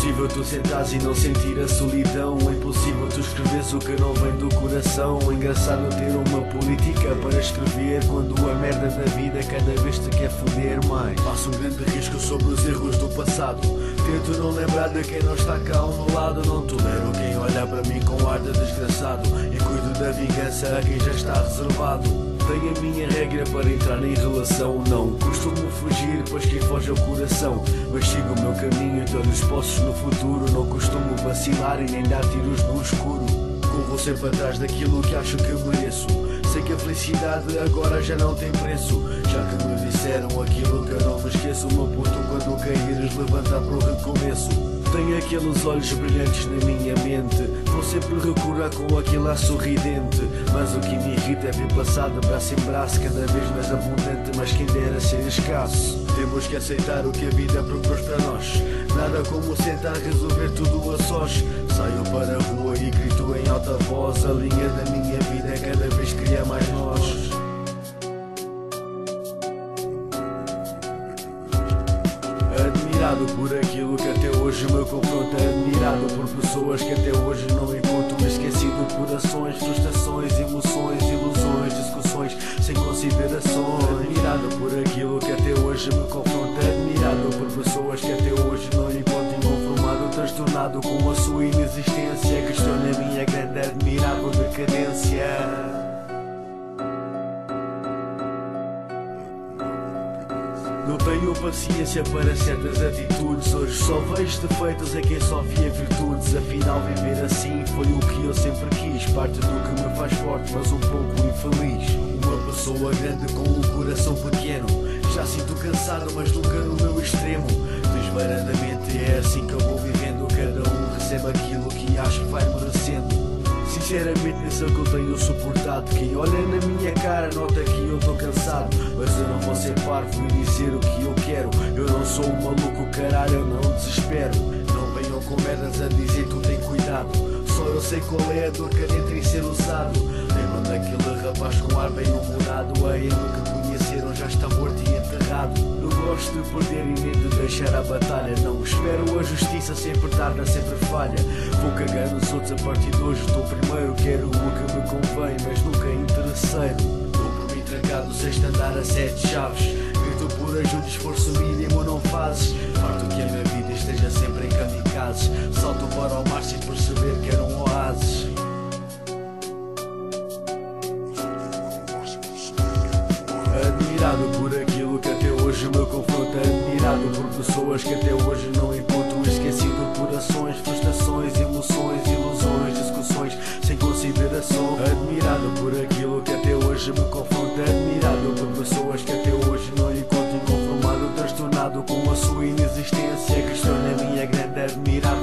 impossível tu sentares e não sentir a solidão. É impossível tu escreveres o que não vem do coração. É engraçado ter uma política para escrever quando a merda da vida cada vez te quer foder mais. Faço um grande risco sobre os erros do passado. Tento não lembrar de quem não está cá ao meu lado. Não tolero quem olha para mim com ar de desgraçado. E cuido da vingança a quem já está reservado. Tenho a minha regra para entrar em relação. Não costumo fugir, pois quem foge é o coração. Mas sigo o meu caminho, dou os postos no futuro. Não costumo vacilar e nem dar tiros no escuro. Corro sempre atrás daquilo que acho que mereço. Sei que a felicidade agora já não tem preço. Já que me disseram aquilo que eu não me esqueço. Meu ponto quando caíres, levanta para o recomeço. Tenho aqueles olhos brilhantes na minha mente Vou sempre recurar com aquele ar sorridente Mas o que me irrita é ver passado braço em braço Cada vez mais abundante, mas quem dera ser escasso Temos que aceitar o que a vida propôs para nós Nada como sentar resolver tudo a sós Saio para a rua e grito em alta voz A linha da minha cria mais nós. Admirado por aquilo que até hoje me confronta Admirado por pessoas que até hoje não encontro Esquecido por ações, frustrações, emoções, ilusões, discussões sem considerações. Admirado por aquilo que até hoje me confronta Admirado por pessoas que até hoje não encontro Inconformado, transtornado com a sua inexistência Não tenho paciência para certas atitudes. Hoje só vejo defeitos em quem só via virtudes. Afinal viver assim foi o que eu sempre quis. Parte do que me faz forte mas um pouco infeliz. Uma pessoa grande com um coração pequeno. Já sinto cansado mas nunca no meu extremo. Desvaradamente é assim que eu vou vivendo. Cada um recebe aquilo que acho que vai Sinceramente nem sei o que eu tenho suportado Quem olha na minha cara nota que eu tô cansado. Mas eu não vou ser parvo e dizer o que eu quero. Eu não sou um maluco, caralho, eu não desespero. Não venham com merdas a dizer tu tem cuidado. Só eu sei qual é a dor que adentra em ser usado. Lembram daquele rapaz com ar bem humorado A ele que conheceram já está morto e enterrado. Não gosto de perder e nem de deixar a batalha. Não espero a justiça sempre tarda, sempre falha. Vou cagar nos outros a partir de hoje Estou primeiro, quero o que me convém Mas nunca interesseiro Dou por mim trancado, sexto andar a sete chaves. Grito por ajuda, esforço mínimo não fazes. Farto que a minha vida Admirado por aquilo que até hoje me confronta Admirado por pessoas que até hoje não encontro Esquecido por ações, frustrações, emoções, ilusões, discussões sem consideração. Admirado por aquilo que até hoje me confronta Admirado por pessoas que até hoje não encontro Inconformado, transtornado com a sua inexistência. Questiona a minha grande admiração.